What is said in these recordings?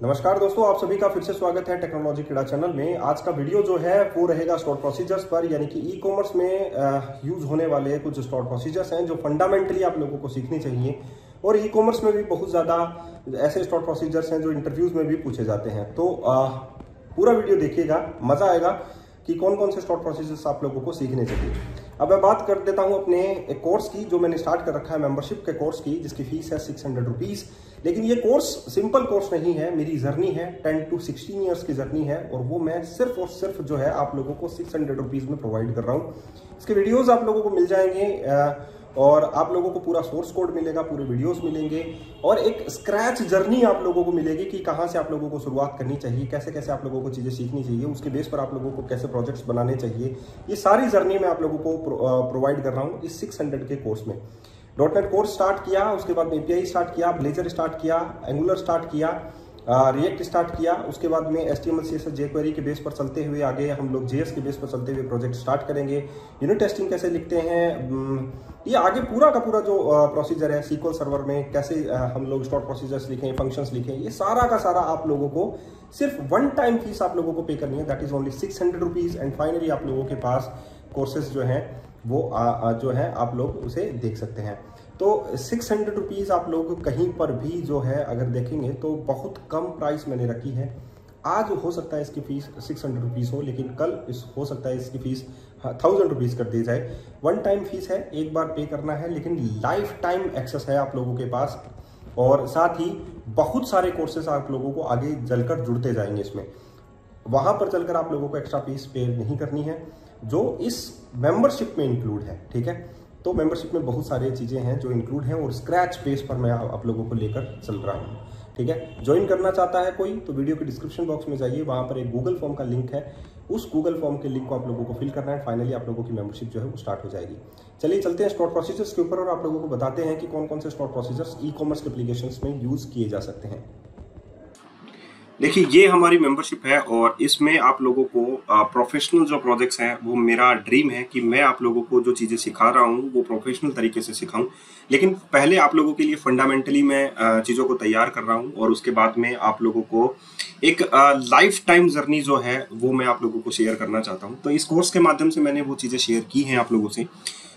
नमस्कार दोस्तों आप सभी का फिर से स्वागत है टेक्नोलॉजी क्रीड़ा चैनल में। आज का वीडियो जो है वो रहेगा स्टोर प्रोसीजर्स पर यानी कि ई कॉमर्स में यूज़ होने वाले कुछ स्टोर प्रोसीजर्स हैं जो फंडामेंटली आप लोगों को सीखनी चाहिए। और ई कॉमर्स में भी बहुत ज़्यादा ऐसे स्टोर प्रोसीजर्स हैं जो इंटरव्यूज़ में भी पूछे जाते हैं। तो आ, पूरा वीडियो देखिएगा मज़ा आएगा कि कौन कौन से स्टॉक प्रोसीजर्स आप लोगों को सीखने चाहिए। अब मैं बात कर देता हूँ अपने एक कोर्स की जो मैंने स्टार्ट कर रखा है मेंबरशिप के कोर्स की जिसकी फ़ीस है सिक्स हंड्रेड रुपीज़ लेकिन ये कोर्स सिंपल कोर्स नहीं है, मेरी जर्नी है टेन टू सिक्सटीन ईयर्स की जर्नी है, और वो मैं सिर्फ़ और सिर्फ़ जो है आप लोगों को सिक्स हंड्रेड रुपीज़ में प्रोवाइड कर रहा हूँ। इसके वीडियोज़ आप लोगों को मिल जाएँगे और आप लोगों को पूरा सोर्स कोड मिलेगा, पूरे वीडियोस मिलेंगे, और एक स्क्रैच जर्नी आप लोगों को मिलेगी कि कहाँ से आप लोगों को शुरुआत करनी चाहिए, कैसे कैसे आप लोगों को चीज़ें सीखनी चाहिए, उसके बेस पर आप लोगों को कैसे प्रोजेक्ट्स बनाने चाहिए। ये सारी जर्नी मैं आप लोगों को प्रोवाइड कर रहा हूँ इस सिक्स के कोर्स में। डॉट नेट कोर्स स्टार्ट किया उसके बाद में एपीआई स्टार्ट किया ब्लेजर स्टार्ट किया एंगुलर स्टार्ट किया रिएक्ट स्टार्ट किया उसके बाद में S T M C S jQuery के बेस पर चलते हुए आगे हम लोग जेएस के बेस पर चलते हुए प्रोजेक्ट स्टार्ट करेंगे। यूनिट टेस्टिंग कैसे लिखते हैं? ये आगे पूरा का पूरा जो प्रोसीजर है सीक्वल सर्वर में कैसे हम लोग स्टॉक प्रोसीजर्स लिखें फ़ंक्शंस लिखें ये सारा का सारा आप लोगों को सिर्फ़ वन टाइम फ़ीस आप लोगों को पे करनी है। That is only six hundred rupees and finally आप लोगों के पास कोर्सेज जो हैं वो आ, आ, जो है आप लोग उसे देख सकते हैं। तो सिक्स हंड्रेड रुपीज़ आप लोग कहीं पर भी जो है अगर देखेंगे तो बहुत कम प्राइस मैंने रखी है। आज हो सकता है इसकी फ़ीस सिक्स हंड्रेड रुपीज़ हो, लेकिन कल इस हो सकता है इसकी फ़ीस थाउज़ेंड रुपीज़ कर दी जाए। वन टाइम फ़ीस है, एक बार पे करना है, लेकिन लाइफ टाइम एक्सेस है आप लोगों के पास। और साथ ही बहुत सारे कोर्सेस आप लोगों को आगे जलकर जुड़ते जाएँगे इसमें। वहाँ पर चलकर आप लोगों को एक्स्ट्रा फ़ीस पे नहीं करनी है, जो इस मेंबरशिप में इंक्लूड है, ठीक है? तो मेंबरशिप में बहुत सारी चीज़ें हैं जो इंक्लूड हैं और स्क्रैच पेज पर मैं आप लोगों को लेकर चल रहा हूँ। ठीक है? ज्वाइन करना चाहता है कोई तो वीडियो के डिस्क्रिप्शन बॉक्स में जाइए। वहाँ पर एक गूगल फॉर्म का लिंक है। उस गूगल फॉर्म के लिंक को आप लोगों को फिल करना है। फाइनली आप लोगों की मेंबरशिप जो है वो स्टार्ट हो जाएगी। चलिए चलते हैं स्टॉक प्रोसीजर्स के ऊपर और आप लोगों को बताते हैं कि कौन कौन से stored procedures e commerce application में यूज़ किए जा सकते हैं। देखिए, ये हमारी मेंबरशिप है और इसमें आप लोगों को प्रोफेशनल जो प्रोजेक्ट्स हैं, वो मेरा ड्रीम है कि मैं आप लोगों को जो चीज़ें सिखा रहा हूँ, वो प्रोफेशनल तरीके से सिखाऊं। लेकिन पहले आप लोगों के लिए फंडामेंटली मैं चीज़ों को तैयार कर रहा हूँ और उसके बाद में आप लोगों को एक लाइफ टाइम जर्नी जो है, वो मैं आप लोगों को शेयर करना चाहता हूँ। तो इस कोर्स के माध्यम से मैंने वो चीज़ें शेयर की हैं आप लोगों से।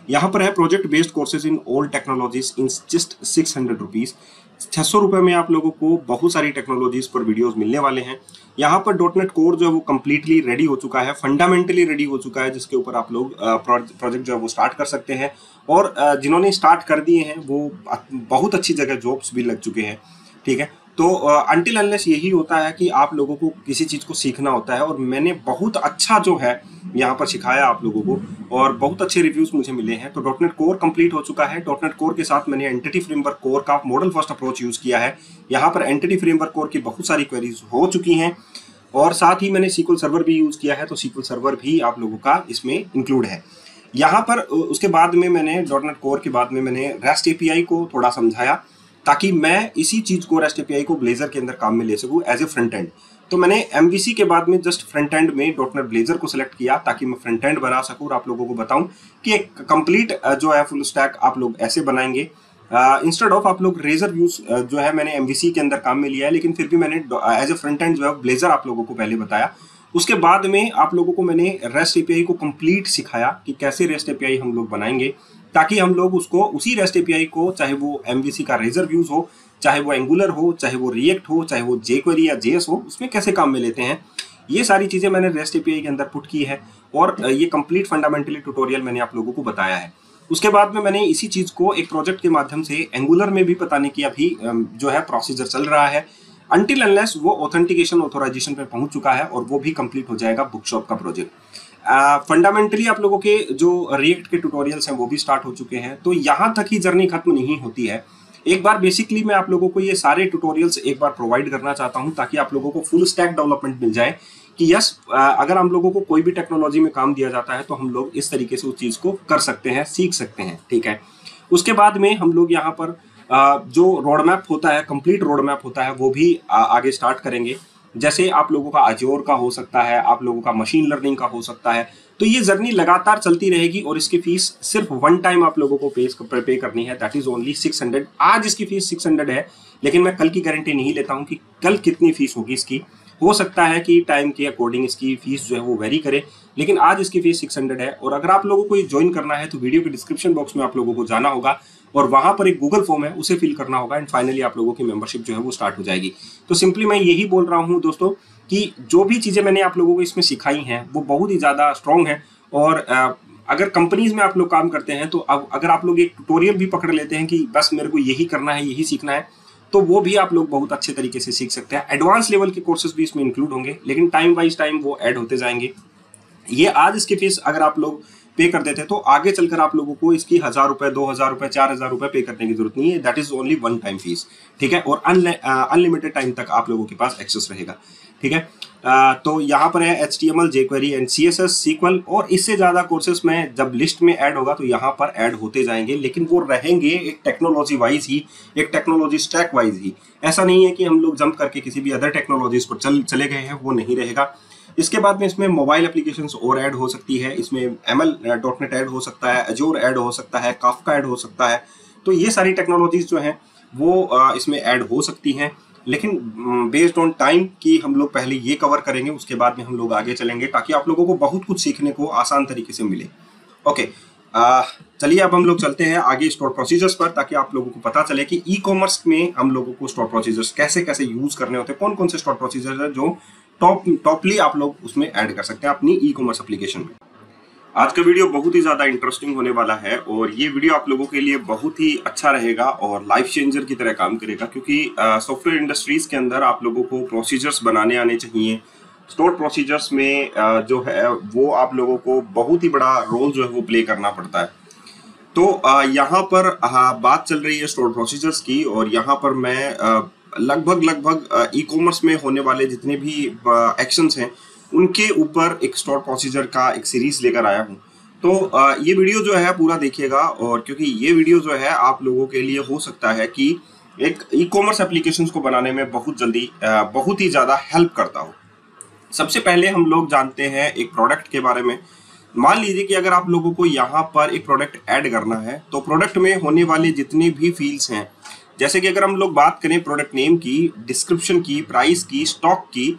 यहाँ पर है project based courses in old technologies in just six hundred rupees छह सौ रुपए में आप लोगों को बहुत सारी टेक्नोलॉजीज़ पर वीडियोस मिलने वाले हैं। यहाँ पर. डॉट नेट कोर जो है वो कम्प्लीटली रेडी हो चुका है फंडामेंटली रेडी हो चुका है, जिसके ऊपर आप लोग प्रोजेक्ट जो है वो स्टार्ट कर सकते हैं। और जिन्होंने स्टार्ट कर दिए हैं, वो बहुत अच्छी जगह जॉब्स भी लग चुके हैं। ठीक है? तो अनटिल अनलेस यही होता है कि आप लोगों को किसी चीज़ को सीखना होता है और मैंने बहुत अच्छा जो है यहाँ पर सिखाया आप लोगों को और बहुत अच्छे रिव्यूज़ मुझे मिले हैं। तो. डॉटनेट कोर कंप्लीट हो चुका है। डॉटनेट कोर के साथ मैंने एंटिटी फ्रेमवर्क कोर का मॉडल फ़र्स्ट अप्रोच यूज़ किया है। यहाँ पर एंटिटी फ्रेमवर्क कोर की बहुत सारी क्वेरीज हो चुकी हैं और साथ ही मैंने सीक्वल सर्वर भी यूज़ किया है तो सीक्वल सर्वर भी आप लोगों का इसमें इंक्लूड है। यहाँ पर उसके बाद में मैंने. डॉटनेट कोर के बाद में मैंने रेस्ट एपीआई को थोड़ा समझाया। ताकि मैं इसी चीज़ को रेस्ट एपीआई को ब्लेजर के अंदर काम में ले सकूँ एज ए फ्रंट एंड तो मैंने एमवीसी के बाद में जस्ट फ्रंट एंड में. डॉटनेट ब्लेजर को सिलेक्ट किया ताकि मैं फ्रंट एंड बना सकूँ और आप लोगों को बताऊँ कि एक कंप्लीट जो है फुल स्टैक आप लोग ऐसे बनाएँगे। इंस्टेड uh, ऑफ़ आप लोग रेजर uh, जो है मैंने एमवीसी के अंदर काम में लिया है लेकिन फिर भी मैंने एज ए फ्रंट एंड जो है ब्लेजर आप लोगों को पहले बताया। उसके बाद में आप लोगों को मैंने रेस्ट एपीआई को कंप्लीट सिखाया कि कैसे रेस्ट एपीआई हम लोग बनाएँगे। ताकि हम लोग उसको, उसी रेस्ट एपीआई को, चाहे वो एमवीसी का रेजर व्यूज़ हो, चाहे वो एंगुलर हो, चाहे वो रिएक्ट हो, चाहे वो जे क्वेरी या जेएस हो, उसमें कैसे काम में लेते हैं, ये सारी चीज़ें मैंने रेस्ट एपीआई के अंदर पुट की है और ये कंप्लीट फंडामेंटली ट्यूटोरियल मैंने आप लोगों को बताया है। उसके बाद में मैंने इसी चीज़ को एक प्रोजेक्ट के माध्यम से एंगुलर में भी बताने की अभी जो है प्रोसीजर चल रहा है। अनटिल अनलेस वो ऑथेंटिकेशन ऑथोराइजेशन पे पहुँच चुका है और वो भी कंप्लीट हो जाएगा बुक शॉप का प्रोजेक्ट फंडामेंटली आप लोगों के जो रिएक्ट के ट्यूटोरियल्स हैं, वो भी स्टार्ट हो चुके हैं। तो यहाँ तक ही जर्नी खत्म नहीं होती है। एक बार बेसिकली मैं आप लोगों को ये सारे ट्यूटोरियल्स एक बार प्रोवाइड करना चाहता हूँ, ताकि आप लोगों को फुल स्टैक डेवलपमेंट मिल जाए कि यस अगर हम लोगों को कोई भी टेक्नोलॉजी में काम दिया जाता है तो हम लोग इस तरीके से उस चीज़ को कर सकते हैं, सीख सकते हैं, ठीक है? उसके बाद में हम लोग यहाँ पर जो रोड मैप होता है कंप्लीट रोड मैप होता है, वो भी आगे स्टार्ट करेंगे। जैसे आप लोगों का अजोर का हो सकता है, आप लोगों का मशीन लर्निंग का हो सकता है तो ये जर्नी लगातार चलती रहेगी और इसकी फ़ीस सिर्फ़ वन टाइम आप लोगों को पे पे करनी है that is only six hundred आज इसकी फ़ीस सिक्स हंड्रेड है, लेकिन मैं कल की गारंटी नहीं लेता हूँ कि कल कितनी फ़ीस होगी इसकी। हो सकता है कि टाइम के अकॉर्डिंग इसकी फ़ीस जो है वो वेरी करे, लेकिन आज इसकी फ़ीस सिक्स हंड्रेड है। और अगर आप लोगों को ये ज्वाइन करना है तो वीडियो के डिस्क्रिप्शन बॉक्स में आप लोगों को जाना होगा। और वहाँ पर एक गूगल फॉर्म है, उसे फिल करना होगा एंड फाइनली आप लोगों की मेंबरशिप जो है वो स्टार्ट हो जाएगी। तो सिंपली मैं यही बोल रहा हूँ दोस्तों कि जो भी चीज़ें मैंने आप लोगों को इसमें सिखाई हैं, वो बहुत ही ज़्यादा स्ट्रॉन्ग है और अगर कंपनीज़ में आप लोग काम करते हैं तो अब अगर आप लोग एक ट्यूटोरियल भी पकड़ लेते हैं कि बस मेरे को यही करना है, यही सीखना है तो वो भी आप लोग बहुत अच्छे तरीके से सीख सकते हैं। एडवांस लेवल के कोर्सेज भी इसमें इंक्लूड होंगे, लेकिन टाइम वाइज टाइम वो ऐड होते जाएँगे। ये आज इसकी फ़ीस अगर आप लोग पे कर देते हैं तो आगे चलकर आप लोगों को इसकी हज़ार रुपए दो हज़ार रुपए चार हज़ार रुपए पे करने की ज़रूरत नहीं है। That is only one time fees ठीक है? और अनलिमिटेड टाइम तक आप लोगों के पास एक्सेस रहेगा ठीक है? आ, तो यहाँ पर है H T M L jQuery and C S S SQL और इससे ज़्यादा कोर्सेस में जब लिस्ट में ऐड होगा तो यहाँ पर ऐड होते जाएँगे लेकिन वो रहेंगे एक टेक्नोलॉजी वाइज ही एक टेक्नोलॉजी स्टैक वाइज ही। ऐसा नहीं है कि हम लोग जंप करके किसी भी अदर टेक्नोलॉजीज़ पर चल चले गए हैं वो नहीं रहेगा। इसके बाद में इसमें मोबाइल एप्लीकेशन और ऐड हो सकती है। इसमें M L dot net add हो सकता है अजोर ऐड हो सकता है काफका ऐड हो सकता है। तो ये सारी टेक्नोलॉजीज़ जो हैं, वो इसमें ऐड हो सकती हैं। लेकिन बेस्ड ऑन टाइम कि हम लोग पहले ये कवर करेंगे, उसके बाद में हम लोग आगे चलेंगे ताकि आप लोगों को बहुत कुछ सीखने को आसान तरीके से मिले। ओके चलिए अब हम लोग चलते हैं आगे स्टोर प्रोसीजर्स पर ताकि आप लोगों को पता चले कि ई कॉमर्स में हम लोगों को स्टोर प्रोसीजर्स कैसे कैसे यूज़ करने होते हैं कौन कौन से स्टोर प्रोसीजर्स है जो टॉप, टॉपली आप लोग उसमें ऐड कर सकते हैं अपनी ई कॉमर्स एप्लीकेशन में। आज का वीडियो बहुत ही ज़्यादा इंटरेस्टिंग होने वाला है और ये वीडियो आप लोगों के लिए बहुत ही अच्छा रहेगा और लाइफ चेंजर की तरह काम करेगा क्योंकि सॉफ्टवेयर इंडस्ट्रीज़ के अंदर आप लोगों को प्रोसीजर्स बनाने आने चाहिए। स्टोर प्रोसीजर्स में जो है, वो आप लोगों को बहुत ही बड़ा रोल जो है वो प्ले करना पड़ता है। तो यहाँ पर बात चल रही है स्टोर प्रोसीजर्स की और यहाँ पर मैं लगभग लगभग ई कॉमर्स में होने वाले जितने भी एक्शंस हैं, उनके ऊपर एक स्टॉक प्रोसीजर का एक सीरीज़ लेकर आया हूँ। तो ये वीडियो जो है पूरा देखिएगा और क्योंकि ये वीडियो जो है आप लोगों के लिए हो सकता है कि एक ई कॉमर्स एप्लीकेशन को बनाने में बहुत जल्दी बहुत ही ज़्यादा हेल्प करता हो। सबसे पहले हम लोग जानते हैं एक प्रोडक्ट के बारे में। मान लीजिए कि अगर आप लोगों को यहाँ पर एक प्रोडक्ट ऐड करना है तो प्रोडक्ट में होने वाले जितने भी फील्ड्स हैं जैसे कि अगर हम लोग बात करें प्रोडक्ट नेम की डिस्क्रिप्शन की प्राइस की स्टॉक की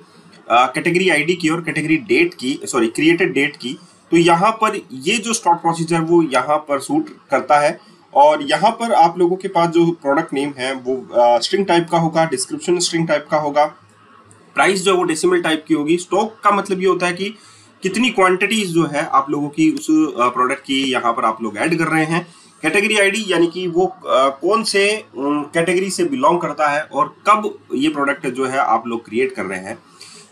कैटेगरी आईडी की और कैटेगरी डेट की सॉरी क्रिएटेड डेट की तो यहाँ पर ये जो स्टॉक प्रोसीजर वो यहाँ पर सूट करता है और यहाँ पर आप लोगों के पास जो प्रोडक्ट नेम है वो स्ट्रिंग टाइप का होगा डिस्क्रिप्शन स्ट्रिंग टाइप का होगा प्राइस जो है वो डेसिमल टाइप की होगी। स्टॉक का मतलब ये होता है कि कितनी क्वांटिटीज जो है आप लोगों की उस प्रोडक्ट की यहाँ पर आप लोग ऐड कर रहे हैं। कैटेगरी आईडी, यानी कि वो कौन से कैटेगरी से बिलोंग करता है और कब ये प्रोडक्ट जो है आप लोग क्रिएट कर रहे हैं।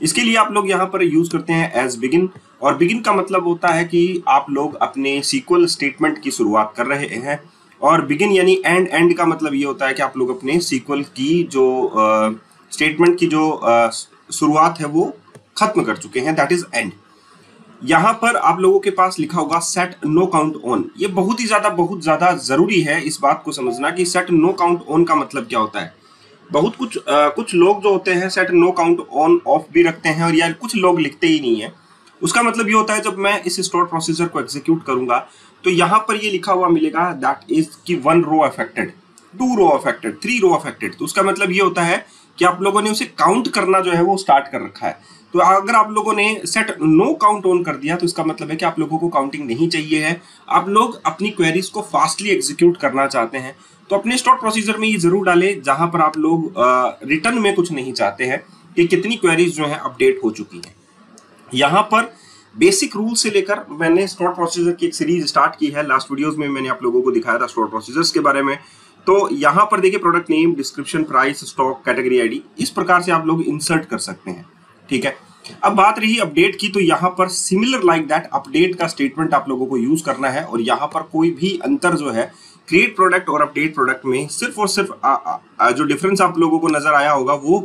इसके लिए आप लोग यहाँ पर यूज़ करते हैं एज बिगिन और बिगिन का मतलब होता है कि आप लोग अपने सीक्वल स्टेटमेंट की शुरुआत कर रहे हैं, और बिगिन यानी एंड एंड का मतलब ये होता है कि आप लोग अपने सीक्वल की जो स्टेटमेंट की जो शुरुआत है वो खत्म कर चुके हैं दैट इज़ एंड यहाँ पर आप लोगों के पास लिखा होगा सेट नो काउंट ऑन ये बहुत ही ज़्यादा बहुत ज़्यादा ज़रूरी है इस बात को समझना कि सेट नो काउंट ऑन का मतलब क्या होता है। बहुत कुछ आ, कुछ लोग जो होते हैं set no count on off भी रखते हैं और यार कुछ लोग लिखते ही नहीं है। उसका मतलब ये होता है जब मैं इस स्टोर प्रोसीजर को एग्जीक्यूट करूँगा तो यहाँ पर ये लिखा हुआ मिलेगा दैट इज़ की one row affected two row affected three row affected तो उसका मतलब ये होता है कि आप लोगों ने उसे काउंट करना जो है वो स्टार्ट कर रखा है। तो अगर आप लोगों ने सेट नो काउंट ऑन कर दिया तो इसका मतलब है कि आप लोगों को काउंटिंग नहीं चाहिए है। आप लोग अपनी क्वेरीज को फास्टली एग्जीक्यूट करना चाहते हैं तो अपने स्टॉक प्रोसीजर में ये ज़रूर डालें, जहाँ पर आप लोग रिटर्न में कुछ नहीं चाहते हैं कि कितनी क्वेरीज जो है अपडेट हो चुकी है। यहाँ पर बेसिक रूल से लेकर मैंने स्टोर प्रोसीजर की एक सीरीज़ स्टार्ट की है। लास्ट वीडियोस में मैंने आप लोगों को दिखाया था स्टोर प्रोसीजर्स के बारे में। तो यहाँ पर देखिए product name description price stock category ID इस प्रकार से आप लोग इंसर्ट कर सकते हैं। ठीक है? अब बात रही अपडेट की तो यहाँ पर सिमिलर लाइक दैट अपडेट का स्टेटमेंट आप लोगों को यूज़ करना है और यहाँ पर कोई भी अंतर जो है क्रिएट प्रोडक्ट और अपडेट प्रोडक्ट में सिर्फ़ और सिर्फ़ आ, आ, जो डिफरेंस आप लोगों को नज़र आया होगा वो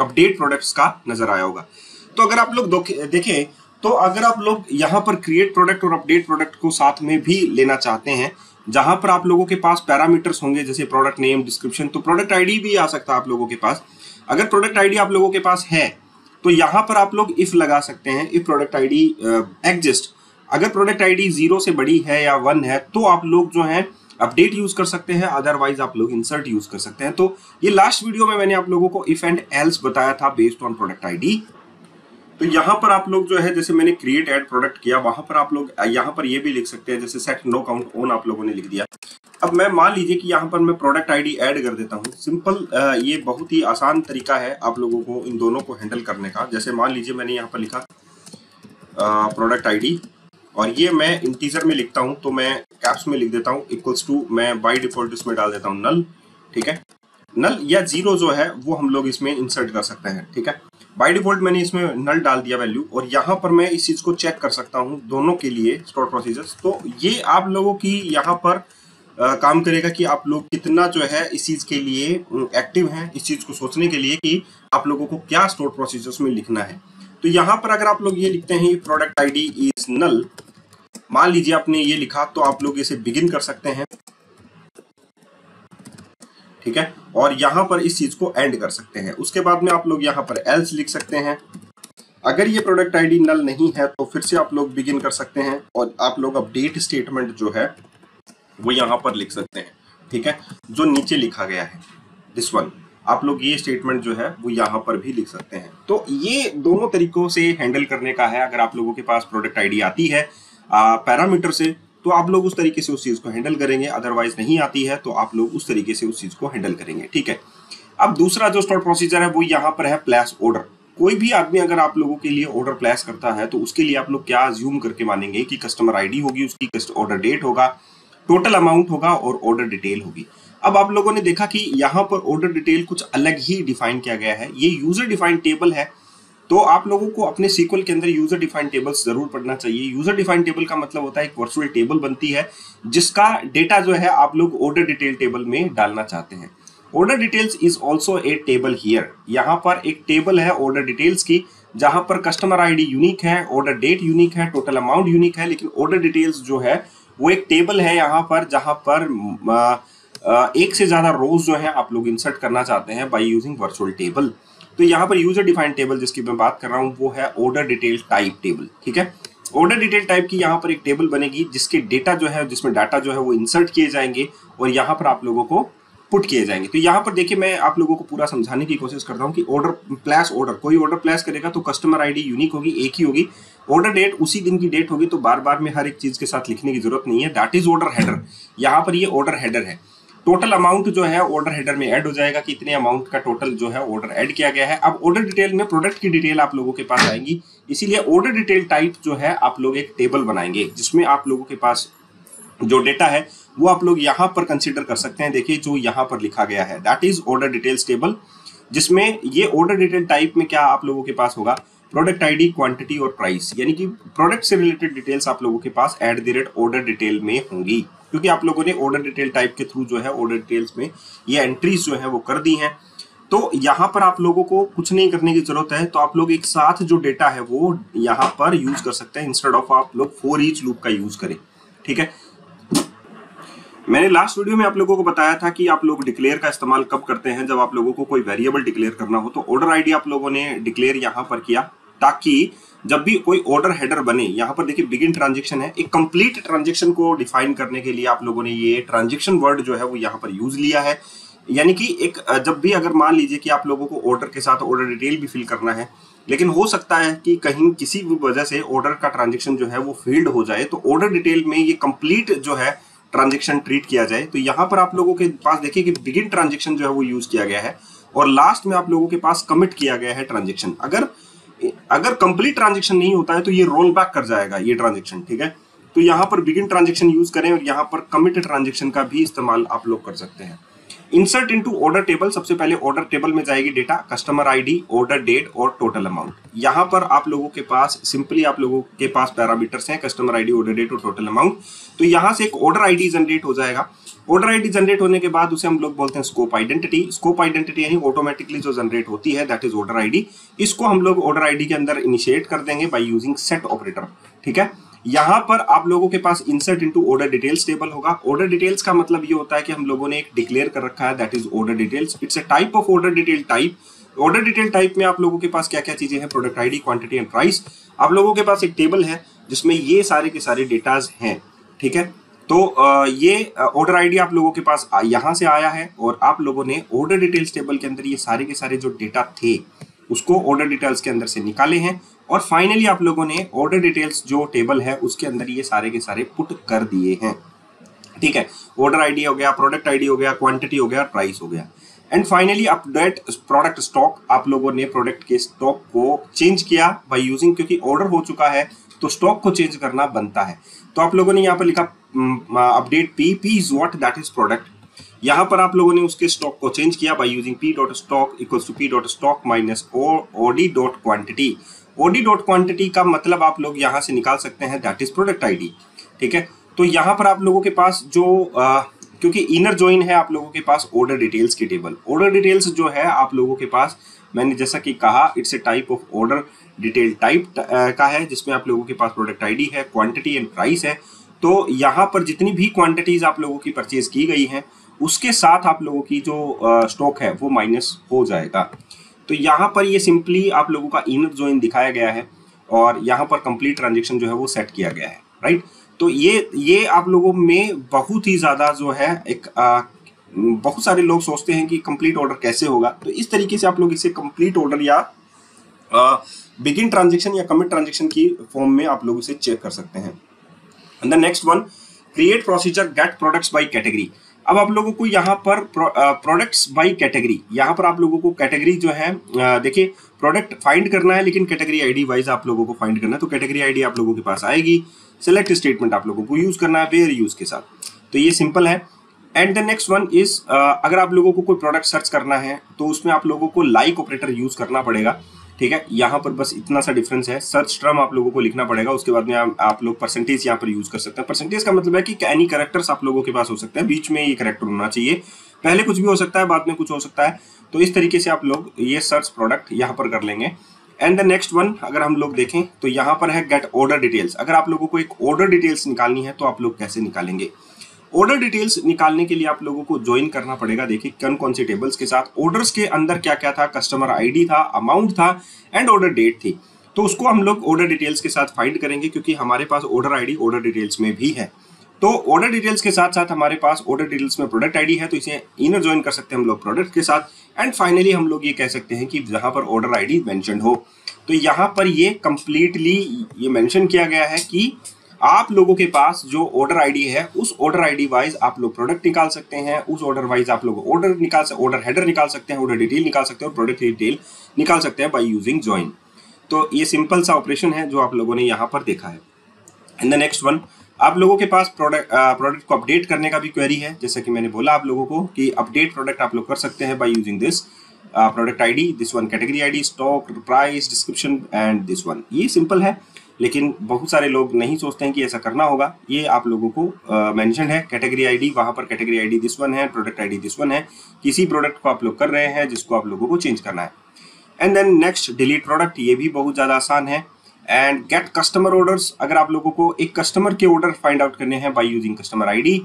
अपडेट प्रोडक्ट्स का नज़र आया होगा। तो अगर आप लोग देखें तो अगर आप लोग यहाँ पर क्रिएट प्रोडक्ट और अपडेट प्रोडक्ट को साथ में भी लेना चाहते हैं जहाँ पर आप लोगों के पास पैरामीटर्स होंगे जैसे प्रोडक्ट नेम डिस्क्रिप्शन तो प्रोडक्ट आईडी भी आ सकता है आप लोगों के पास। अगर प्रोडक्ट आईडी आप लोगों के पास है तो यहाँ पर आप लोग इफ़ लगा सकते हैं if product I D exist अगर प्रोडक्ट आई डी ज़ीरो से बड़ी है या वन है तो आप लोग जो है अपडेट यूज़ कर सकते हैं अदरवाइज़ आप लोग इंसर्ट यूज़ कर सकते हैं। तो ये लास्ट वीडियो में मैंने आप लोगों को इफ़ एंड एल्स बताया था बेस्ड ऑन प्रोडक्ट आईडी तो यहाँ पर आप लोग जो है, जैसे मैंने क्रिएट एड प्रोडक्ट किया, वहाँ पर आप लोग, यहाँ पर ये भी लिख सकते हैं, जैसे सेट नो काउंट ओन आप लोगों ने लिख दिया। अब मैं मान लीजिए कि यहाँ पर मैं प्रोडक्ट आईडी ऐड कर देता हूँ। सिंपल ये बहुत ही आसान तरीका है आप लोगों को, इन दोनों को हैंडल करने का। जैसे मान लीजिए मैंने यहाँ पर लिखा प्रोडक्ट आईडी और ये मैं इंटीजर में लिखता हूँ तो मैं कैप्स में लिख देता हूँ इक्वल्स टू मैं बाई डिफ़ॉल्ट इसमें डाल देता हूँ नल ठीक है? नल या ज़ीरो जो है, वो हम लोग इसमें इंसर्ट कर सकते हैं, ठीक है? बाय डिफ़ॉल्ट मैंने इसमें नल डाल दिया वैल्यू और यहाँ पर मैं इस चीज़ को चेक कर सकता हूँ दोनों के लिए स्टोर प्रोसीजर्स तो ये आप लोगों की यहाँ पर आ, काम करेगा कि आप लोग कितना जो है इस चीज़ के लिए एक्टिव हैं इस चीज़ को सोचने के लिए कि आप लोगों को क्या स्टोर प्रोसीजर्स में लिखना है। तो यहाँ पर अगर आप लोग ये लिखते हैं प्रोडक्ट आईडी इज़ नल मान लीजिए आपने ये लिखा तो आप लोग इसे बिगिन कर सकते हैं। ठीक है? और यहाँ पर इस चीज़ को एंड कर सकते हैं। उसके बाद में आप लोग यहाँ पर एल्स लिख सकते हैं। अगर ये प्रोडक्ट आईडी नल नहीं है तो फिर से आप लोग बिगिन कर सकते हैं और आप लोग अपडेट स्टेटमेंट जो है, वो यहाँ पर लिख सकते हैं। ठीक है? जो नीचे लिखा गया है दिस वन आप लोग ये स्टेटमेंट जो है, वो यहाँ पर भी लिख सकते हैं। तो ये दोनों तरीकों से हैंडल करने का है। अगर आप लोगों के पास प्रोडक्ट आईडी आती है पैरामीटर से तो आप लोग उस तरीके से उस चीज़ को हैंडल करेंगे अदरवाइज़ नहीं आती है तो आप लोग उस तरीके से उस चीज़ को हैंडल करेंगे, ठीक है? अब दूसरा जो स्टॉर्ट प्रोसीजर है, वो यहाँ पर है प्लेस ऑर्डर कोई भी आदमी अगर आप लोगों के लिए ऑर्डर प्लेस करता है तो उसके लिए आप लोग क्या ज्यूम करके मानेंगे कि कस्टमर आईडी होगी, उसकी ऑर्डर डेट होगा टोटल अमाउंट होगा और ऑर्डर डिटेल होगी। अब आप लोगों ने देखा कि यहाँ पर ऑर्डर डिटेल कुछ अलग ही डिफाइन किया गया है। ये यूज़र डिफाइंड टेबल है तो आप लोगों को अपने सीक्वल के अंदर यूज़र डिफाइंड टेबल्स ज़रूर पढ़ना चाहिए। यूज़र डिफाइंड टेबल का मतलब होता है एक वर्चुअल टेबल बनती है, जिसका डेटा जो है आप लोग ऑर्डर डिटेल टेबल में डालना चाहते हैं। Order details is also a table here यहाँ पर एक टेबल है ऑर्डर डिटेल्स की, जहाँ पर कस्टमर आईडी यूनिक है ऑर्डर डेट यूनिक है टोटल अमाउंट यूनिक है, लेकिन ऑर्डर डिटेल्स जो है, वो एक टेबल है यहाँ पर, जहाँ पर एक से ज़्यादा रोज जो है आप लोग इंसर्ट करना चाहते हैं बाई यूजिंग वर्चुअल टेबल तो यहाँ पर यूज़र डिफाइंड टेबल जिसकी मैं बात कर रहा हूँ, वो है ऑर्डर डिटेल टाइप टेबल ठीक है? ऑर्डर डिटेल टाइप की यहाँ पर एक टेबल बनेगी जिसके डेटा जो है, जिसमें डाटा जो है वो इंसर्ट किए जाएँगे और यहाँ पर आप लोगों को पुट किए जाएँगे। तो यहाँ पर देखिए, मैं आप लोगों को पूरा समझाने की कोशिश करता हूँ कि ऑर्डर प्लेस ऑर्डर कोई ऑर्डर प्लेस करेगा तो कस्टमर आईडी यूनिक होगी, एक ही होगी। ऑर्डर डेट उसी दिन की डेट होगी तो बार बार में हर एक चीज़ के साथ लिखने की ज़रूरत नहीं है। दैट इज़ ऑर्डर हेडर यहाँ पर ये ऑर्डर हेडर है। टोटल अमाउंट जो है ऑर्डर हेडर में ऐड हो जाएगा कि इतने अमाउंट का टोटल जो है ऑर्डर ऐड किया गया है। अब ऑर्डर डिटेल में प्रोडक्ट की डिटेल आप लोगों के पास आएँगी। इसीलिए ऑर्डर डिटेल टाइप जो है आप लोग एक टेबल बनाएँगे, जिसमें आप लोगों के पास जो डेटा है, वो आप लोग यहाँ पर कंसिडर कर सकते हैं। देखिए जो यहाँ पर लिखा गया है। That is order details table जिसमें ये ऑर्डर डिटेल टाइप में क्या आप लोगों के पास होगा? प्रोडक्ट आईडी क्वांटिटी और प्राइस यानी कि प्रोडक्ट से रिलेटेड डिटेल्स आप लोगों के पास at the rate order detail में होंगी। क्योंकि आप लोगों ने ऑर्डर डिटेल टाइप के थ्रू जो है ऑर्डर डिटेल्स में ये एंट्रीज जो है वो कर दी हैं। तो यहाँ पर आप लोगों को कुछ नहीं करने की ज़रूरत है तो आप लोग एक साथ जो डेटा है वो यहाँ पर यूज़ कर सकते हैं इंस्टेड ऑफ़ आप लोग फोर ईच लूप का यूज़ करें। ठीक है? मैंने लास्ट वीडियो में आप लोगों को बताया था कि आप लोग डिक्लेयर का इस्तेमाल कब करते हैं, जब आप लोगों को कोई वेरिएबल डिक्लेयर करना हो तो ऑर्डर आईडी आप लोगों ने डिक्लेयर यहाँ पर किया, ताकि जब भी कोई ऑर्डर हेडर बने, यहाँ पर देखिए बिगिन ट्रांजेक्शन है। एक कंप्लीट ट्रांजेक्शन को डिफाइन करने के लिए आप लोगों ने ये ट्रांजेक्शन वर्ड जो है वो यहाँ पर यूज़ लिया है। यानी कि एक जब भी अगर मान लीजिए कि आप लोगों को ऑर्डर के साथ ऑर्डर डिटेल भी फिल करना है, लेकिन हो सकता है कि कहीं किसी भी वजह से ऑर्डर का ट्रांजेक्शन जो है वो फ़ील्ड हो जाए तो ऑर्डर डिटेल में ये कंप्लीट जो है ट्रांजेक्शन ट्रीट किया जाए। तो यहाँ पर आप लोगों के पास देखिए कि बिगिन ट्रांजेक्शन जो है वो यूज़ किया गया है, और लास्ट में आप लोगों के पास कमिट किया गया है ट्रांजेक्शन अगर अगर कंप्लीट ट्रांजेक्शन नहीं होता है तो ये रोल बैक कर जाएगा, ये ट्रांजेक्शन ठीक है? तो यहाँ पर बिगिन ट्रांजेक्शन यूज़ करें और यहाँ पर कमिट ट्रांजेक्शन का भी इस्तेमाल आप लोग कर सकते हैं। इंसर्ट इनटू ऑर्डर टेबल सबसे पहले ऑर्डर टेबल में जाएगी data customer ID order date और टोटल अमाउंट यहाँ पर आप लोगों के पास सिंपली आप लोगों के पास पैरामीटर्स हैं कस्टमर आईडी ऑर्डर डेट और टोटल अमाउंट तो यहाँ से एक ऑर्डर आईडी जनरेट हो जाएगा। ऑर्डर आईडी जनरेट होने के बाद उसे हम लोग बोलते हैं स्कोप आइडेंटिटी स्कोप आइडेंटिटी यानी ऑटोमेटिकली जो जनरेट होती है दैट इज़ ऑर्डर आईडी इसको हम लोग ऑर्डर आईडी के अंदर इनिशिएट कर देंगे बाय यूजिंग सेट ऑपरेटर ठीक है? यहाँ पर आप लोगों के पास insert into order details table होगा. ऑर्डर डिटेल्स का मतलब ये होता है कि हम लोगों ने एक डिक्लेयर कर रखा है that is order details it's a type of order detail type order detail type में आप लोगों के पास क्या क्या चीज़ें हैं? Product ID quantity and price आप लोगों के पास एक टेबल है जिसमें ये सारे के सारे डेटाज हैं. ठीक है? तो ये ऑर्डर आईडी आप लोगों के पास यहाँ से आया है और आप लोगों ने ऑर्डर डिटेल्स टेबल के अंदर ये सारे के सारे जो डेटा थे, उसको ऑर्डर डिटेल्स के अंदर से निकाले हैं और फाइनली आप लोगों ने ऑर्डर डिटेल्स जो टेबल है, उसके अंदर ये सारे के सारे पुट कर दिए हैं। ठीक है? ऑर्डर आईडी हो गया प्रोडक्ट आईडी हो गया क्वांटिटी हो गया प्राइस हो गया। And finally update product stock आप लोगों ने प्रोडक्ट के स्टॉक को चेंज किया बाय यूजिंग क्योंकि ऑर्डर हो चुका है तो स्टॉक को चेंज करना बनता है। तो आप लोगों ने यहाँ पर लिखा update P P is what that is product यहाँ पर आप लोगों ने उसके स्टॉक को चेंज किया by using P dot stock equals to P dot stock minus OD dot quantity OD dot quantity का मतलब आप लोग यहाँ से निकाल सकते हैं दैट इज़ प्रोडक्ट आईडी ठीक है? तो यहाँ पर आप लोगों के पास जो आ, क्योंकि इनर ज्वाइन है आप लोगों के पास ऑर्डर डिटेल्स की टेबल ऑर्डर डिटेल्स जो है आप लोगों के पास मैंने जैसा कि कहा it's a type of order detail type का है जिसमें आप लोगों के पास प्रोडक्ट आईडी है क्वांटिटी एंड प्राइस है। तो यहाँ पर जितनी भी क्वांटिटीज आप लोगों की परचेज की गई हैं उसके साथ आप लोगों की जो स्टॉक है वो माइनस हो जाएगा। तो यहाँ पर ये सिंपली आप लोगों का इनर ज्वाइन दिखाया गया है और यहाँ पर कंप्लीट ट्रांजेक्शन जो है वो सेट किया गया है राइट तो ये ये आप लोगों में बहुत ही ज़्यादा जो है एक आ, बहुत सारे लोग सोचते हैं कि कंप्लीट ऑर्डर कैसे होगा। तो इस तरीके से आप लोग इसे कंप्लीट ऑर्डर या बिगिन ट्रांजेक्शन या कमिट ट्रांजेक्शन की फॉर्म में आप लोग इसे चेक कर सकते हैं। The next one create procedure get products by category अब आप लोगों को यहाँ पर प्रोडक्ट्स बाय कैटेगरी यहाँ पर आप लोगों को कैटेगरी जो है देखिए प्रोडक्ट फाइंड करना है, लेकिन कैटेगरी आईडी वाइज आप लोगों को फाइंड करना है तो कैटेगरी आईडी आप लोगों के पास आएगी। सेलेक्ट स्टेटमेंट आप लोगों को यूज़ करना है वेयर यूज़ के साथ। तो ये सिंपल है। And the next one is अगर आप लोगों को कोई प्रोडक्ट सर्च करना है तो उसमें आप लोगों को लाइक ऑपरेटर यूज़ करना पड़ेगा। ठीक है? यहाँ पर बस इतना सा डिफरेंस है। सर्च टर्म आप लोगों को लिखना पड़ेगा उसके बाद में आप, आप लोग परसेंटेज यहाँ पर यूज़ कर सकते हैं। परसेंटेज का मतलब है कि एनी करेक्टर्स आप लोगों के पास हो सकते हैं। बीच में ये करेक्टर होना चाहिए। पहले कुछ भी हो सकता है बाद में कुछ हो सकता है। तो इस तरीके से आप लोग ये सर्च प्रोडक्ट यहाँ पर कर लेंगे। एंड द नेक्स्ट वन अगर हम लोग देखें तो यहाँ पर है गेट ऑर्डर डिटेल्स अगर आप लोगों को एक ऑर्डर डिटेल्स निकालनी है तो आप लोग कैसे निकालेंगे? ऑर्डर डिटेल्स निकालने के लिए आप लोगों को ज्वाइन करना पड़ेगा। देखिए, कौन कौन से टेबल्स के साथ ऑर्डर्स के अंदर क्या क्या था कस्टमर आईडी था अमाउंट था एंड ऑर्डर डेट थी। तो उसको हम लोग ऑर्डर डिटेल्स के साथ फाइंड करेंगे, क्योंकि हमारे पास ऑर्डर आईडी ऑर्डर डिटेल्स में भी है। तो ऑर्डर डिटेल्स के साथ साथ हमारे पास ऑर्डर डिटेल्स में प्रोडक्ट आईडी है तो इसे इनर ज्वाइन कर सकते हैं हम लोग प्रोडक्ट के साथ। एंड फाइनली हम लोग ये कह सकते हैं कि जहाँ पर ऑर्डर आईडी मेंशन हो। तो यहाँ पर ये कंप्लीटली ये मेंशन किया गया है कि आप लोगों के पास जो ऑर्डर आईडी है, उस ऑर्डर आईडी वाइज आप लोग प्रोडक्ट निकाल सकते हैं, उस ऑर्डर वाइज आप लोग ऑर्डर निकाल सकते ऑर्डर हेडर निकाल सकते हैं ऑर्डर डिटेल निकाल सकते हैं और प्रोडक्ट डिटेल निकाल सकते हैं बाई यूजिंग ज्वाइन तो ये सिंपल सा ऑपरेशन है जो आप लोगों ने यहाँ पर देखा है. एंड द नेक्स्ट वन आप लोगों के पास प्रोडक्ट प्रोडक्ट को अपडेट करने का भी क्वेरी है. जैसे कि मैंने बोला आप लोगों को कि अपडेट प्रोडक्ट आप लोग कर सकते हैं by using this product ID this one category ID stock price description and this one ये सिंपल है. लेकिन बहुत सारे लोग नहीं सोचते हैं कि ऐसा करना होगा। ये आप लोगों को मेंशन है। कैटेगरी आईडी वहाँ पर कैटेगरी आईडी दिस वन है प्रोडक्ट आईडी दिस वन है। किसी प्रोडक्ट को आप लोग कर रहे हैं, जिसको आप लोगों को चेंज करना है। And then next delete product ये भी बहुत ज़्यादा आसान है। एंड गेट कस्टमर ऑर्डर्स अगर आप लोगों को एक कस्टमर के ऑर्डर फाइंड आउट करने हैं बाई यूजिंग कस्टमर आईडी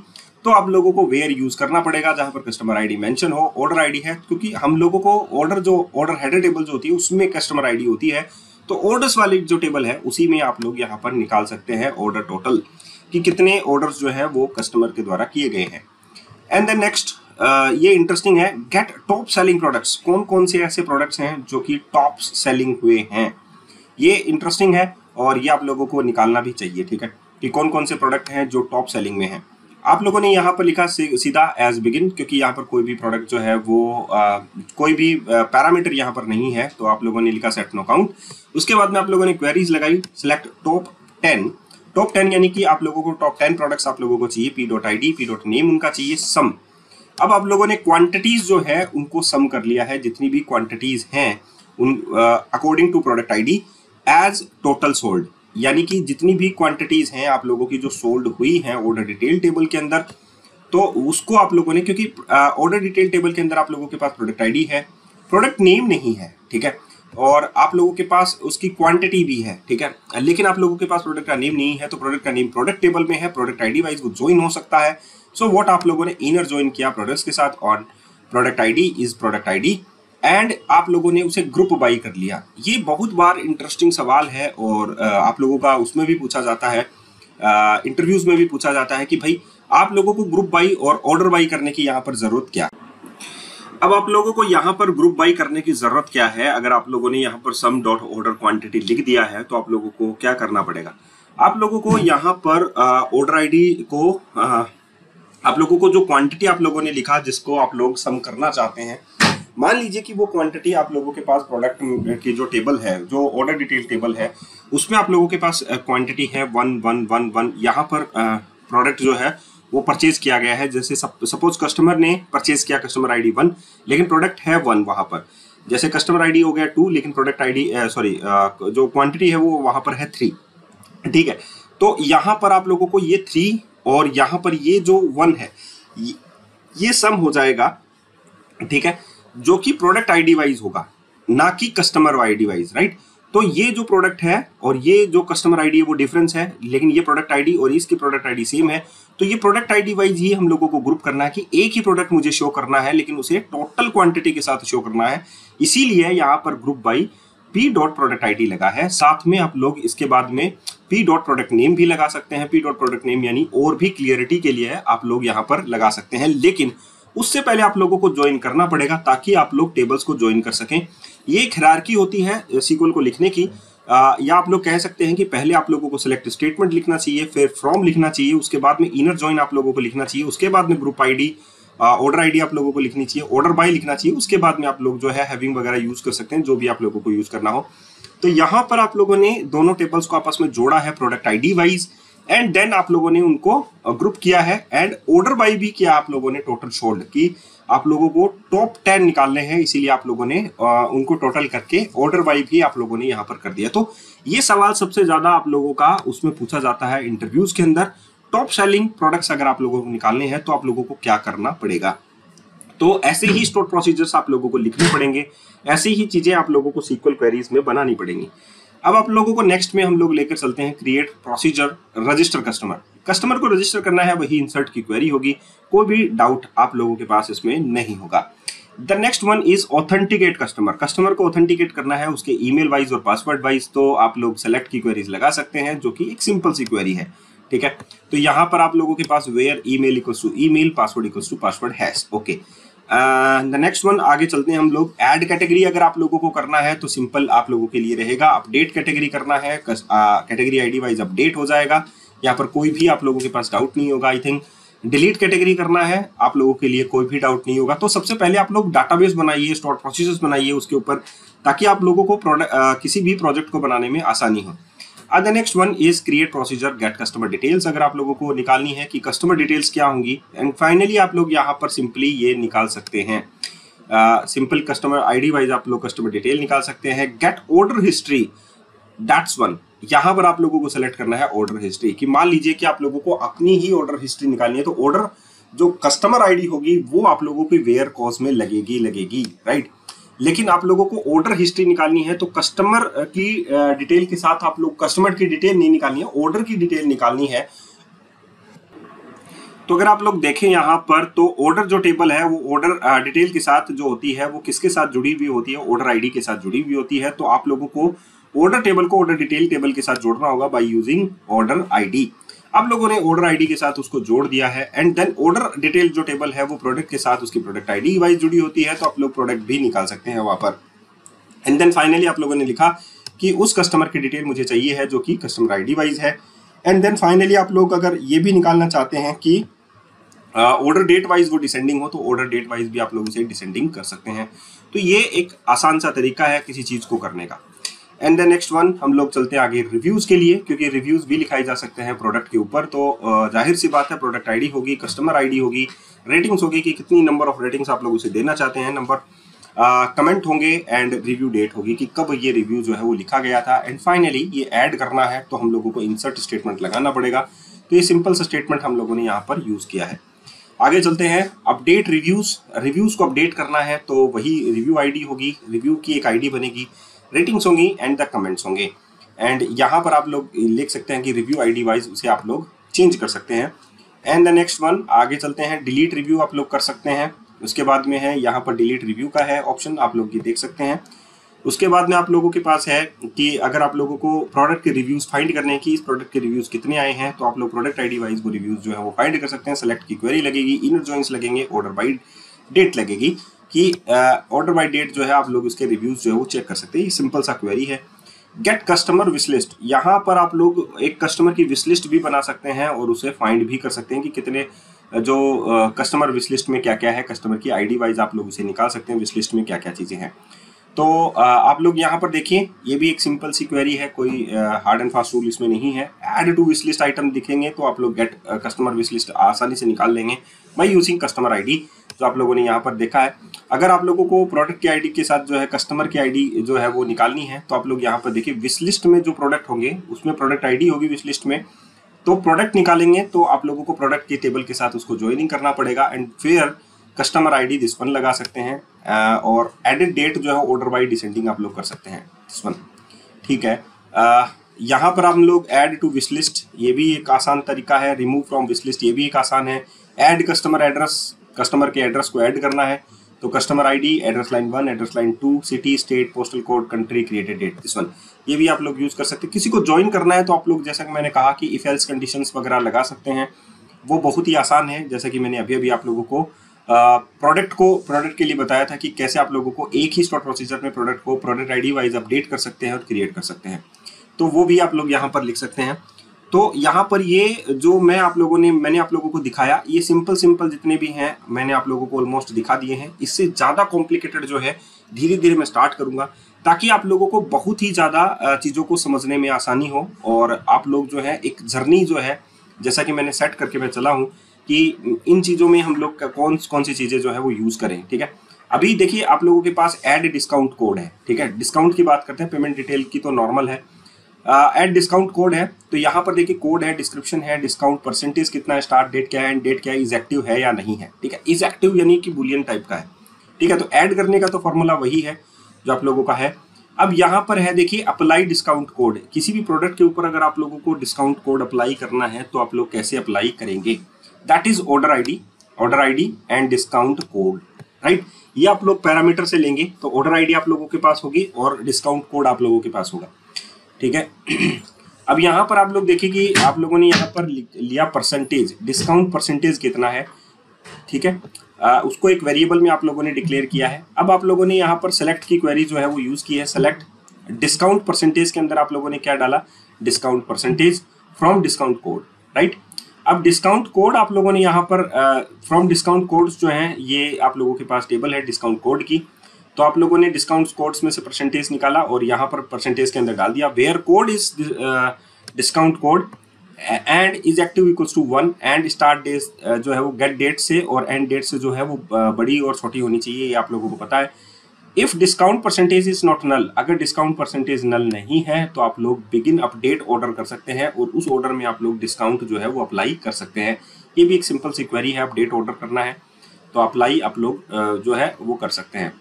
तो आप लोगों को वेयर यूज़ करना पड़ेगा, जहाँ पर कस्टमर आईडी मेंशन हो। ऑर्डर आईडी है, क्योंकि हम लोगों को ऑर्डर जो ऑर्डर हेडर टेबल जो होती है, उसमें कस्टमर आईडी होती है। तो ऑर्डर्स वाली जो टेबल है, उसी में आप लोग यहाँ पर निकाल सकते हैं ऑर्डर टोटल कि कितने ऑर्डर्स जो है वो कस्टमर के द्वारा किए गए हैं। एंड देन नेक्स्ट ये इंटरेस्टिंग है गेट टॉप सेलिंग प्रोडक्ट्स कौन कौन से ऐसे प्रोडक्ट्स हैं जो कि टॉप सेलिंग हुए हैं? ये इंटरेस्टिंग है और ये आप लोगों को निकालना भी चाहिए, ठीक है? कि कौन कौन से प्रोडक्ट हैं जो टॉप सेलिंग में हैं। आप लोगों ने यहाँ पर लिखा सीधा एज बिगिन क्योंकि यहाँ पर कोई भी प्रोडक्ट जो है वो आ, कोई भी पैरामीटर यहाँ पर नहीं है तो आप लोगों ने लिखा सेट नो काउंट उसके बाद में आप लोगों ने क्वेरीज लगाई select top ten top ten यानी कि आप लोगों को टॉप टेन प्रोडक्ट्स आप लोगों को चाहिए P dot I D P dot name उनका चाहिए सम अब आप लोगों ने क्वांटिटीज जो है उनको सम कर लिया है जितनी भी क्वांटिटीज हैं उन according to product I D as total sold यानी कि जितनी भी क्वांटिटीज हैं आप लोगों की जो सोल्ड हुई हैं ऑर्डर डिटेल टेबल के अंदर तो उसको आप लोगों ने क्योंकि ऑर्डर डिटेल टेबल के अंदर आप लोगों के पास प्रोडक्ट आईडी है प्रोडक्ट नेम नहीं है ठीक है? और आप लोगों के पास उसकी क्वांटिटी भी है ठीक है? लेकिन आप लोगों के पास प्रोडक्ट का नेम नहीं है तो प्रोडक्ट का नेम प्रोडक्ट टेबल में है प्रोडक्ट आईडी वाइज वो ज्वाइन हो सकता है। सो so, व्हाट आप लोगों ने इनर ज्वाइन किया प्रोडक्ट्स के साथ on product ID is product ID and आप लोगों ने उसे ग्रुप बाई कर लिया। ये बहुत बार इंटरेस्टिंग सवाल है और आप लोगों का उसमें भी पूछा जाता है। इंटरव्यूज़ में भी पूछा जाता है कि भाई आप लोगों को ग्रुप बाई और ऑर्डर बाई करने की यहाँ पर ज़रूरत क्या अब आप लोगों को यहाँ पर ग्रुप बाई करने की ज़रूरत क्या है? अगर आप लोगों ने यहाँ पर सम डॉट ऑर्डर क्वांटिटी लिख दिया है तो आप लोगों को क्या करना पड़ेगा? आप लोगों को यहाँ पर ऑर्डर आईडी को आ, आप लोगों को जो क्वांटिटी आप लोगों ने लिखा जिसको आप लोग सम करना चाहते हैं मान लीजिए कि वो क्वांटिटी आप लोगों के पास प्रोडक्ट की जो टेबल है, जो ऑर्डर डिटेल टेबल है, उसमें आप लोगों के पास क्वांटिटी है वन वन वन वन यहाँ पर प्रोडक्ट जो है, वो परचेज किया गया है। जैसे सपोज़ कस्टमर ने परचेज किया कस्टमर आईडी वन लेकिन प्रोडक्ट है वन वहाँ पर। जैसे कस्टमर आईडी हो गया टू लेकिन प्रोडक्ट आईडी सॉरी जो क्वांटिटी है वो वहाँ पर है थ्री ठीक है? तो यहाँ पर आप लोगों को ये थ्री और यहाँ पर ये जो वन है, ये सम हो जाएगा। ठीक है? जो कि प्रोडक्ट आईडी वाइज होगा, ना कि कस्टमर आईडी वाइज राइट तो ये जो प्रोडक्ट है और ये जो कस्टमर आईडी है, वो डिफरेंस है, लेकिन ये प्रोडक्ट आईडी और इसकी प्रोडक्ट आईडी सेम है। तो ये प्रोडक्ट आईडी वाइज ही हम लोगों को ग्रुप करना है कि एक ही प्रोडक्ट मुझे शो करना है, लेकिन उसे टोटल क्वांटिटी के साथ शो करना है। इसीलिए यहाँ पर group by P dot product ID लगा है। साथ में आप लोग इसके बाद में पी डॉट प्रोडक्ट नेम भी लगा सकते हैं। पी डॉट प्रोडक्ट नेम यानी और भी क्लियरिटी के लिए आप लोग यहाँ पर लगा सकते हैं। लेकिन उससे पहले आप लोगों को ज्वाइन करना पड़ेगा ताकि आप लोग टेबल्स को ज्वाइन कर सकें। ये एक होती है सीक्वल को लिखने की। आ, या आप लोग कह सकते हैं कि पहले आप लोगों को सिलेक्ट स्टेटमेंट लिखना चाहिए फिर फ्रॉम लिखना चाहिए उसके बाद में इनर ज्वाइन आप लोगों को लिखना चाहिए उसके बाद में ग्रुप आईडी ऑर्डर आईडी आप लोगों को लिखनी चाहिए ऑर्डर बाय लिखना चाहिए उसके बाद में आप लोग जो है हैविंग वगैरह यूज़ कर सकते हैं जो भी आप लोगों को यूज़ करना हो। तो यहाँ पर आप लोगों ने दोनों टेबल्स को आपस में जोड़ा है product ID wise and then आप लोगों ने उनको ग्रुप किया है एंड ऑर्डर बाई भी किया आप लोगों ने टोटल शोल्ड की आप लोगों को टॉप टेन निकालने हैं इसीलिए आप लोगों ने उनको टोटल करके ऑर्डर बाई भी आप लोगों ने यहाँ पर कर दिया तो ये सवाल सबसे ज़्यादा आप लोगों का उसमें पूछा जाता है इंटरव्यूज़ के अंदर टॉप सेलिंग प्रोडक्ट्स अगर आप लोगों को निकालने हैं तो आप लोगों को क्या करना पड़ेगा तो ऐसे ही स्टोर प्रोसीजर्स आप लोगों को लिखने पड़ेंगे ऐसी ही चीज़ें आप लोगों को सीक्वल क्वेरीज में बनानी पड़ेंगी अब आप लोगों को नेक्स्ट में हम लोग लेकर चलते हैं create procedure register customer customer को रजिस्टर करना है, वही इंसर्ट की क्वेरी होगी। कोई भी डाउट आप लोगों के पास इसमें नहीं होगा। The next one is authenticate customer customer को ऑथेंटिकेट करना है, उसके ईमेल वाइज और पासवर्ड वाइज तो आप लोग सेलेक्ट की क्वेरीज लगा सकते हैं, जो कि एक सिंपल सी क्वेरी है। ठीक है? तो यहाँ पर आप लोगों के पास where email equals to email password equals to password hash okay the next one आगे चलते हैं हम लोग. एड कैटेगरी अगर आप लोगों को करना है तो सिंपल आप लोगों के लिए रहेगा. अपडेट कैटेगरी करना है कैटेगरी आईडी वाइज अपडेट हो जाएगा. यहाँ पर कोई भी आप लोगों के पास डाउट नहीं होगा आई थिंक डिलीट कैटेगरी करना है, आप लोगों के लिए कोई भी डाउट नहीं होगा. तो सबसे पहले आप लोग डाटाबेस बनाइए स्टोर प्रोसेस बनाइए उसके ऊपर, ताकि आप लोगों को प्रोडक्ट किसी भी प्रोजेक्ट को बनाने में आसानी हो. The next one is create procedure get customer details अगर आप लोगों को निकालनी है कि कस्टमर डिटेल्स क्या होंगी एंड फाइनली आप लोग यहाँ पर सिंपली ये निकाल सकते हैं। सिंपल कस्टमर आईडी वाइज आप लोग कस्टमर डिटेल निकाल सकते हैं। Get order history that's one यहाँ पर आप लोगों को सेलेक्ट करना है ऑर्डर हिस्ट्री कि मान लीजिए कि आप लोगों को अपनी ही ऑर्डर हिस्ट्री निकालनी है तो ऑर्डर जो कस्टमर आईडी होगी, वो आप लोगों की वेयर कॉज में लगेगी लगेगी राइट लेकिन आप लोगों को ऑर्डर हिस्ट्री निकालनी है तो कस्टमर की डिटेल के साथ आप लोग कस्टमर की डिटेल नहीं निकालनी है ऑर्डर की डिटेल निकालनी है। तो अगर आप लोग देखें यहाँ पर तो ऑर्डर जो टेबल है, वो ऑर्डर डिटेल के साथ जो होती है, वो किसके साथ जुड़ी हुई होती है? ऑर्डर आईडी के साथ जुड़ी हुई होती है। तो आप लोगों को ऑर्डर टेबल को ऑर्डर डिटेल टेबल के साथ जोड़ना होगा बाय यूजिंग ऑर्डर आईडी आप लोगों ने ऑर्डर आईडी के साथ उसको जोड़ दिया है एंड देन ऑर्डर डिटेल जो टेबल है वो प्रोडक्ट के साथ उसकी प्रोडक्ट आईडी वाइज जुड़ी होती है तो आप लोग प्रोडक्ट भी निकाल सकते हैं वहाँ पर। एंड देन फाइनली आप लोगों ने लिखा कि उस कस्टमर की डिटेल मुझे चाहिए है जो कि कस्टमर आईडी वाइज है। एंड देन फाइनली आप लोग अगर ये भी निकालना चाहते हैं कि ऑर्डर डेट वाइज वो डिसेंडिंग हो तो ऑर्डर डेट वाइज भी आप लोग इसे डिसेंडिंग कर सकते हैं। तो ये एक आसान सा तरीका है किसी चीज़ को करने का। एंड द नेक्स्ट वन हम लोग चलते हैं आगे रिव्यूज़ के लिए, क्योंकि रिव्यूज़ भी लिखाई जा सकते हैं प्रोडक्ट के ऊपर। तो ज़ाहिर सी बात है प्रोडक्ट आईडी होगी कस्टमर आईडी होगी रेटिंग्स होगी कि कितनी नंबर ऑफ़ रेटिंग्स आप लोग उसे देना चाहते हैं नंबर कमेंट होंगे एंड रिव्यू डेट होगी कि कब ये रिव्यू जो है वो लिखा गया था। एंड फाइनली ये ऐड करना है तो हम लोगों को इंसर्ट स्टेटमेंट लगाना पड़ेगा। तो ये सिंपल सा स्टेटमेंट हम लोगों ने यहाँ पर यूज़ किया है। आगे चलते हैं अपडेट रिव्यूज़ रिव्यूज़ को अपडेट करना है तो वही रिव्यू आईडी होगी। रिव्यू की एक आईडी बनेगी। रेटिंग्स होंगी एंड द कमेंट्स होंगे। एंड यहाँ पर आप लोग लिख सकते हैं कि रिव्यू आईडी वाइज उसे आप लोग चेंज कर सकते हैं। एंड द नेक्स्ट वन आगे चलते हैं डिलीट रिव्यू आप लोग कर सकते हैं। उसके बाद में है, यहाँ पर डिलीट रिव्यू का है ऑप्शन आप लोग ये देख सकते हैं। उसके बाद में आप लोगों के पास है कि अगर आप लोगों को प्रोडक्ट के रिव्यूज़ फाइंड करने की इस प्रोडक्ट के रिव्यूज़ कितने आए हैं तो आप लोग प्रोडक्ट आईडी वाइज वो रिव्यूज़ जो है वो फाइंड कर सकते हैं। सेलेक्ट की क्वेरी लगेगी इनर जॉइंस लगेंगे ऑर्डर बाई डेट लगेगी। कि ऑर्डर बाई डेट जो है, आप लोग इसके रिव्यूज़ जो है, वो चेक कर सकते हैं। ये सिंपल सा क्वेरी है। गेट कस्टमर विशलिस्ट यहाँ पर आप लोग एक कस्टमर की विशलिस्ट भी बना सकते हैं और उसे फाइंड भी कर सकते हैं कि कितने, जो कस्टमर विशलिस्ट में क्या क्या है कस्टमर की आईडी वाइज आप लोग उसे निकाल सकते हैं विशलिस्ट में क्या क्या चीज़ें हैं। तो आप लोग यहाँ पर देखिए, ये भी एक सिंपल सी क्वेरी है, कोई हार्ड एंड फास्ट रूल इसमें नहीं है। Add to wish list item दिखेंगे तो आप लोग गेट कस्टमर विश लिस्ट आसानी से निकाल लेंगे। बाई यूजिंग कस्टमर आईडी जो आप लोगों ने यहाँ पर देखा है। अगर आप लोगों को प्रोडक्ट की आईडी के साथ जो है कस्टमर की आईडी जो है वो निकालनी है तो आप लोग यहाँ पर देखिए विश लिस्ट में जो प्रोडक्ट होंगे, उसमें प्रोडक्ट आईडी होगी विश लिस्ट में। तो प्रोडक्ट निकालेंगे तो आप लोगों को प्रोडक्ट के टेबल के साथ उसको ज्वाइनिंग करना पड़ेगा एंड फिर कस्टमर आईडी दिस वन लगा सकते हैं और एडिट डेट जो है ऑर्डर बाई डिसेंडिंग आप लोग कर सकते हैं दिस वन ठीक है यहाँ पर हम लोग ऐड टू विश लिस्ट ये भी एक आसान तरीका है रिमूव फ्रॉम विश लिस्ट ये भी एक आसान है। ऐड कस्टमर एड्रेस कस्टमर के एड्रेस को ऐड करना है तो customer ID address line one, address line two, city, state, postal code, country, created date this one. ये भी आप लोग यूज़ कर सकते हैं। किसी को ज्वाइन करना है तो आप लोग, जैसा कि मैंने कहा कि इफ़ एल्स कंडीशंस वगैरह लगा सकते हैं, वो बहुत ही आसान है। जैसा कि मैंने अभी अभी आप लोगों को प्रोडक्ट को प्रोडक्ट के लिए बताया था कि कैसे आप लोगों को एक ही स्टॉक प्रोसीजर में प्रोडक्ट को प्रोडक्ट आईडी वाइज अपडेट कर सकते हैं और क्रिएट कर सकते हैं। तो वो भी आप लोग यहाँ पर लिख सकते हैं। तो यहाँ पर ये जो मैं आप लोगों ने, मैंने आप लोगों को दिखाया, ये सिंपल सिंपल जितने भी हैं, मैंने आप लोगों को ऑलमोस्ट दिखा दिए हैं। इससे ज़्यादा कॉम्प्लिकेटेड जो है धीरे धीरे मैं स्टार्ट करूँगा, ताकि आप लोगों को बहुत ही ज़्यादा चीज़ों को समझने में आसानी हो और आप लोग जो है, एक जर्नी जो है, जैसा कि मैंने सेट करके मैं चला हूँ कि इन चीज़ों में हम लोग कौन कौन सी चीज़ें जो है वो यूज़ करें, ठीक है? अभी देखिए, आप लोगों के पास एड डिस्काउंट कोड है, ठीक है? डिस्काउंट की बात करते हैं पेमेंट डिटेल की तो नॉर्मल है। एड डिस्काउंट कोड है। तो यहाँ पर देखिए कोड है डिस्क्रिप्शन है डिस्काउंट परसेंटेज कितना है स्टार्ट डेट क्या है एंड डेट क्या है इज़ एक्टिव है या नहीं है। ठीक है? इज़ एक्टिव यानी कि बुलियन टाइप का है। ठीक है? तो ऐड करने का तो फॉर्मूला वही है जो आप लोगों का है। अब यहाँ पर है देखिए अप्लाई डिस्काउंट कोड किसी भी प्रोडक्ट के ऊपर अगर आप लोगों को डिस्काउंट कोड अप्लाई करना है तो आप लोग कैसे अप्लाई करेंगे? That is order ID order ID and discount code right ये आप लोग पैरामीटर से लेंगे तो ऑर्डर आईडी आप लोगों के पास होगी और डिस्काउंट कोड आप लोगों के पास होगा। ठीक है? अब यहाँ पर आप लोग देखिए कि आप लोगों ने यहाँ पर लिया परसेंटेज डिस्काउंट परसेंटेज कितना है ठीक है? आ, उसको एक वेरिएबल में आप लोगों ने डिक्लेयर किया है। अब आप लोगों ने यहाँ पर सेलेक्ट की क्वेरी जो है वो यूज़ की है। सेलेक्ट डिस्काउंट परसेंटेज के अंदर आप लोगों ने क्या डाला? Discount percentage from discount code right अब डिस्काउंट कोड आप लोगों ने यहाँ पर फ्रॉम डिस्काउंट कोड्स जो हैं ये आप लोगों के पास टेबल है डिस्काउंट कोड की। तो आप लोगों ने डिस्काउंट कोड्स में से परसेंटेज निकाला और यहाँ पर परसेंटेज के अंदर डाल दिया। Where code is discount code and is active equals to one and start days जो है वो गेट डेट से और एंड डेट से जो है वो बड़ी और छोटी होनी चाहिए, ये आप लोगों को पता है। If discount percentage is not null अगर डिस्काउंट परसेंटेज नल नहीं है तो आप लोग बिगिन अपडेट ऑर्डर कर सकते हैं और उस ऑर्डर में आप लोग डिस्काउंट जो है वो अप्लाई कर सकते हैं। ये भी एक सिंपल सी क्वेरी है अपडेट ऑर्डर करना है तो अप्लाई आप लोग जो है वो कर सकते हैं।